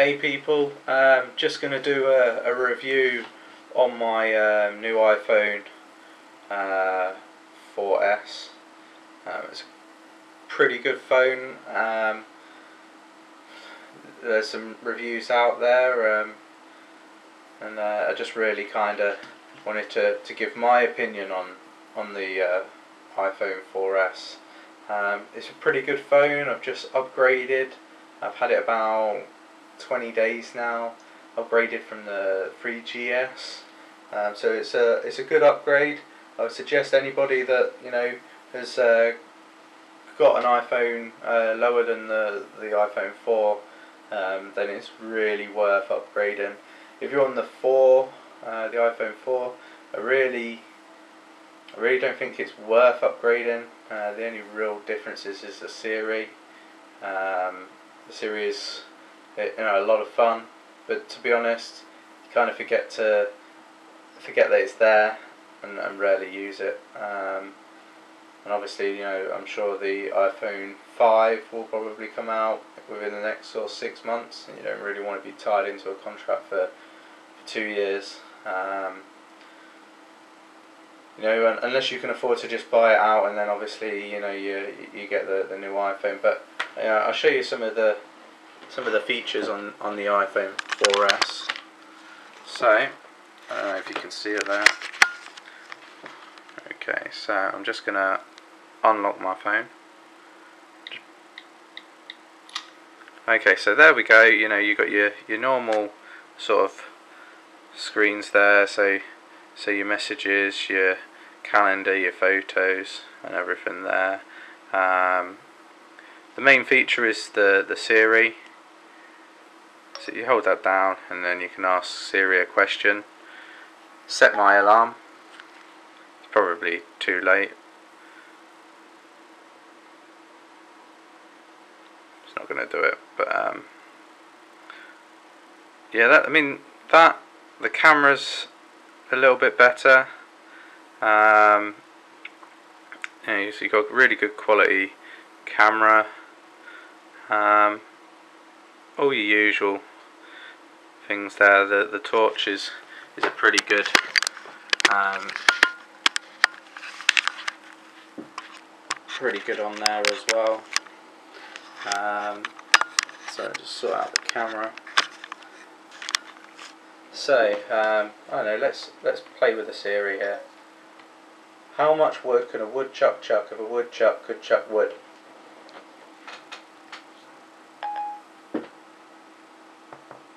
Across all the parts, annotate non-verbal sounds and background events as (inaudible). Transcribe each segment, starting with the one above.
Hey people, um, just going to do a, a review on my um, new iPhone uh, 4S. Um, it's a pretty good phone. Um, there's some reviews out there, um, and uh, I just really kind of wanted to, to give my opinion on on the uh, iPhone 4S. Um, it's a pretty good phone. I've just upgraded. I've had it about 20 days now. Upgraded from the 3GS. Um, so it's a it's a good upgrade. I would suggest anybody that you know has uh, got an iPhone uh, lower than the the iPhone 4, um, then it's really worth upgrading. If you're on the 4, uh, the iPhone 4, I really I really don't think it's worth upgrading. Uh, the only real difference is, is the Siri. Um, the Siri is you know a lot of fun, but to be honest, you kind of forget to forget that it's there and, and rarely use it. Um, and obviously, you know, I'm sure the iPhone 5 will probably come out within the next sort of six months, and you don't really want to be tied into a contract for, for two years. Um, you know, unless you can afford to just buy it out, and then obviously, you know, you you get the, the new iPhone. But yeah, I'll show you some of the some of the features on on the iPhone 4S. So, I don't know if you can see it there. Okay, so I'm just gonna unlock my phone. Okay, so there we go. You know, you got your your normal sort of screens there. So, so your messages, your calendar, your photos, and everything there. Um, the main feature is the the Siri. So you hold that down, and then you can ask Siri a question. Set my alarm. It's probably too late. It's not going to do it, but um, yeah, that I mean that the camera's a little bit better. Um, you you got really good quality camera. Um, all your usual things there. The the torch is is a pretty good. Um, pretty good on there as well. Um, so just sort out the camera. So um, I don't know. Let's let's play with the Siri here. How much wood can a woodchuck chuck if a woodchuck could chuck wood?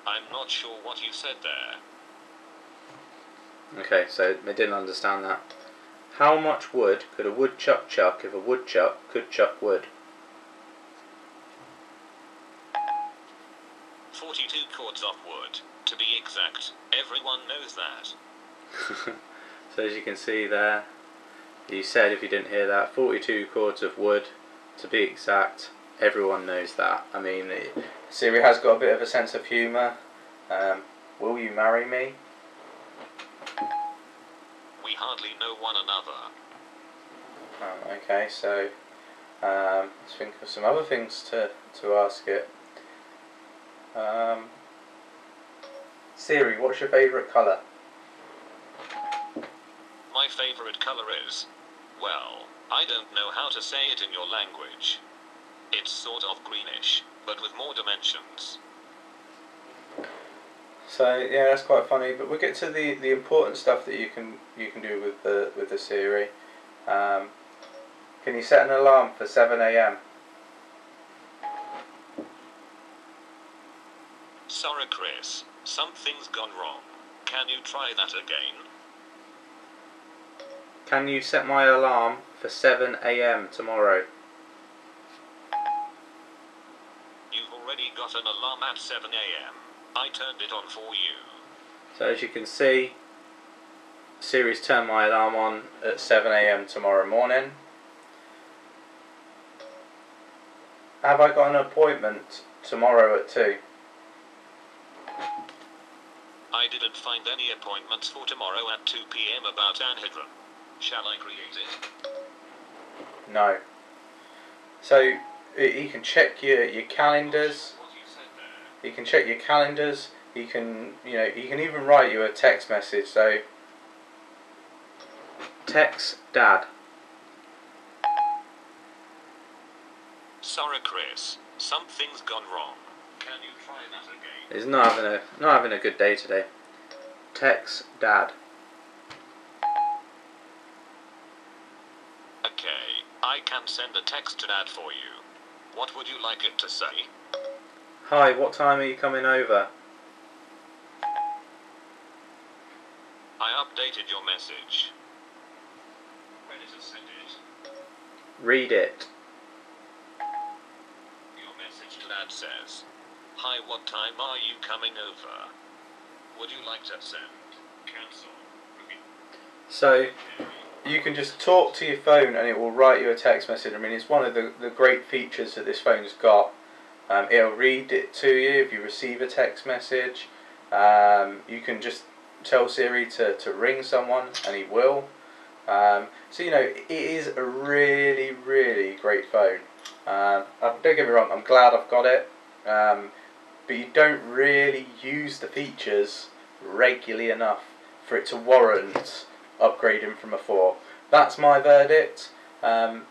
I'm not sure what you said there. Okay, so they didn't understand that. How much wood could a woodchuck chuck if a woodchuck could chuck wood? 42 cords of wood, to be exact. Everyone knows that. (laughs) so as you can see there, you said if you didn't hear that, 42 cords of wood, to be exact. Everyone knows that. I mean, Siri has got a bit of a sense of humour. Um, will you marry me? We hardly know one another. Um, okay, so um, let's think of some other things to, to ask it. Um, Siri, what's your favourite colour? My favourite colour is, well, I don't know how to say it in your language. It's sort of greenish, but with more dimensions. So yeah, that's quite funny. But we'll get to the, the important stuff that you can you can do with the with the Siri. Um, can you set an alarm for seven a.m.? Sorry, Chris. Something's gone wrong. Can you try that again? Can you set my alarm for 7 a.m. tomorrow? You've already got an alarm at 7 a.m. I turned it on for you. So as you can see, Siri's turned my alarm on at 7 a.m. tomorrow morning. Have I got an appointment tomorrow at 2? I didn't find any appointments for tomorrow at 2 p.m. about anhydrone. Shall I create it? No. So you can check your, your calendars. You can check your calendars. He can, you know, he can even write you a text message. So, text dad. Sorry, Chris. Something's gone wrong. Can you try that again? He's not having a not having a good day today. Text dad. Okay, I can send a text to Dad for you. What would you like it to say? Hi, what time are you coming over? I updated your message. Ready to send it? Read it. Your message to Dad says, Hi, what time are you coming over? Would you like to send? Cancel. So you can just talk to your phone and it will write you a text message. I mean, it's one of the, the great features that this phone's got. Um, it'll read it to you if you receive a text message. Um, you can just tell Siri to, to ring someone and he will. Um, so, you know, it is a really, really great phone. Um, uh, don't get me wrong, I'm glad I've got it. Um, but you don't really use the features regularly enough for it to warrant upgrading from a 4. That's my verdict. Um,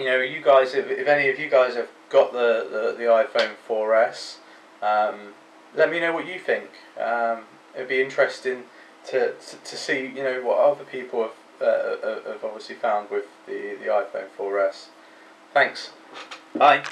you know, you guys, if, if any of you guys have got the, the, the iPhone 4S, um, let me know what you think. Um, it'd be interesting to, to, to see, you know, what other people have, uh, have obviously found with the, the iPhone 4S. Thanks. Bye.